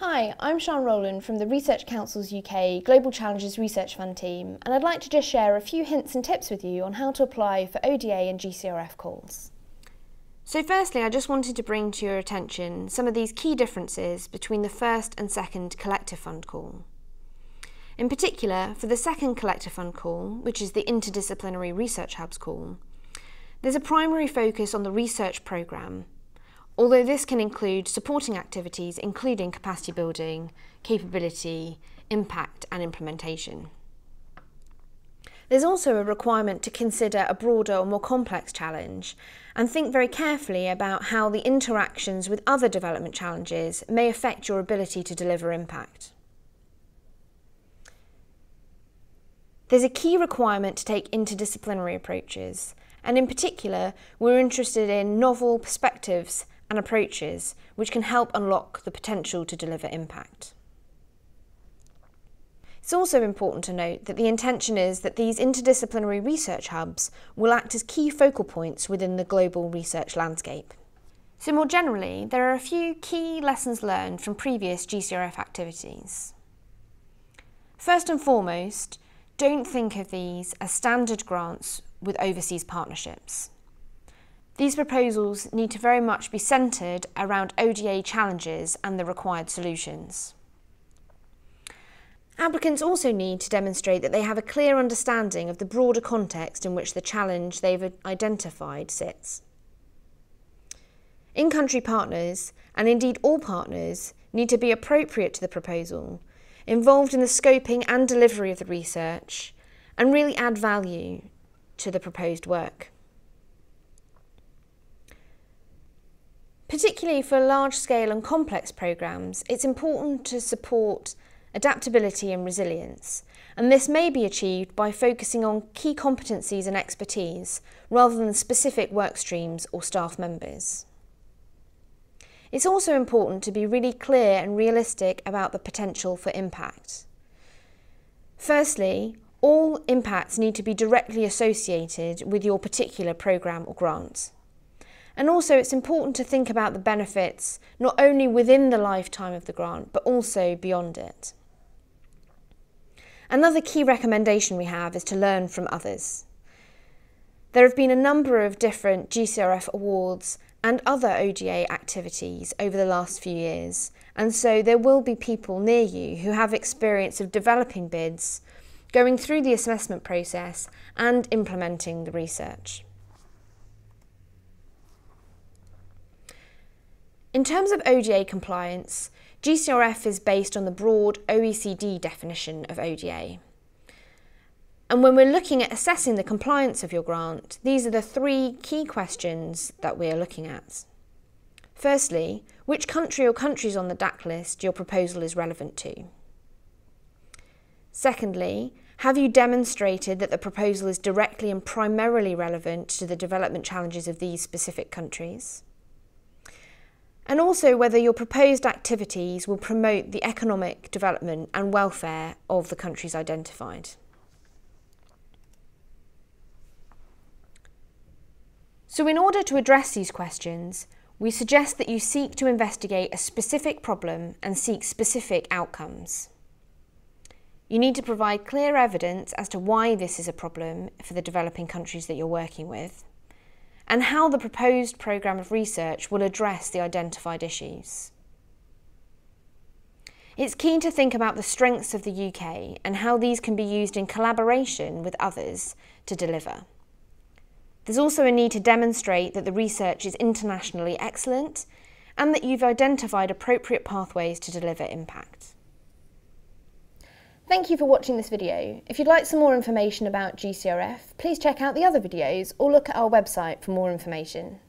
Hi, I'm Sean Rowland from the Research Council's UK Global Challenges Research Fund team, and I'd like to just share a few hints and tips with you on how to apply for ODA and GCRF calls. So firstly, I just wanted to bring to your attention some of these key differences between the first and second collective fund call. In particular, for the second collective fund call, which is the Interdisciplinary Research Hubs call, there's a primary focus on the research programme although this can include supporting activities including capacity building, capability, impact and implementation. There's also a requirement to consider a broader or more complex challenge and think very carefully about how the interactions with other development challenges may affect your ability to deliver impact. There's a key requirement to take interdisciplinary approaches, and in particular, we're interested in novel perspectives and approaches which can help unlock the potential to deliver impact. It's also important to note that the intention is that these interdisciplinary research hubs will act as key focal points within the global research landscape. So more generally, there are a few key lessons learned from previous GCRF activities. First and foremost, don't think of these as standard grants with overseas partnerships. These proposals need to very much be centred around ODA challenges and the required solutions. Applicants also need to demonstrate that they have a clear understanding of the broader context in which the challenge they've identified sits. In-country partners, and indeed all partners, need to be appropriate to the proposal, involved in the scoping and delivery of the research, and really add value to the proposed work. Particularly for large-scale and complex programmes, it's important to support adaptability and resilience, and this may be achieved by focusing on key competencies and expertise rather than specific work streams or staff members. It's also important to be really clear and realistic about the potential for impact. Firstly, all impacts need to be directly associated with your particular programme or grant. And also it's important to think about the benefits not only within the lifetime of the grant, but also beyond it. Another key recommendation we have is to learn from others. There have been a number of different GCRF awards and other ODA activities over the last few years, and so there will be people near you who have experience of developing bids, going through the assessment process and implementing the research. In terms of ODA compliance, GCRF is based on the broad OECD definition of ODA. And when we're looking at assessing the compliance of your grant, these are the three key questions that we are looking at. Firstly, which country or countries on the DAC list your proposal is relevant to? Secondly, have you demonstrated that the proposal is directly and primarily relevant to the development challenges of these specific countries? And also whether your proposed activities will promote the economic development and welfare of the countries identified. So in order to address these questions, we suggest that you seek to investigate a specific problem and seek specific outcomes. You need to provide clear evidence as to why this is a problem for the developing countries that you're working with and how the proposed programme of research will address the identified issues. It's keen to think about the strengths of the UK and how these can be used in collaboration with others to deliver. There's also a need to demonstrate that the research is internationally excellent and that you've identified appropriate pathways to deliver impact. Thank you for watching this video. If you'd like some more information about GCRF, please check out the other videos or look at our website for more information.